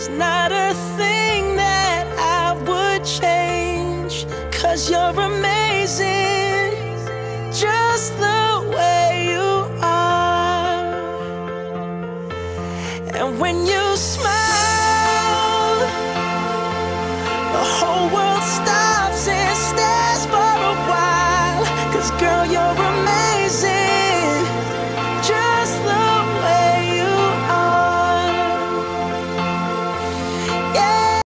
There's not a thing that I would change, cause you're amazing, just the way you are. And when you smile,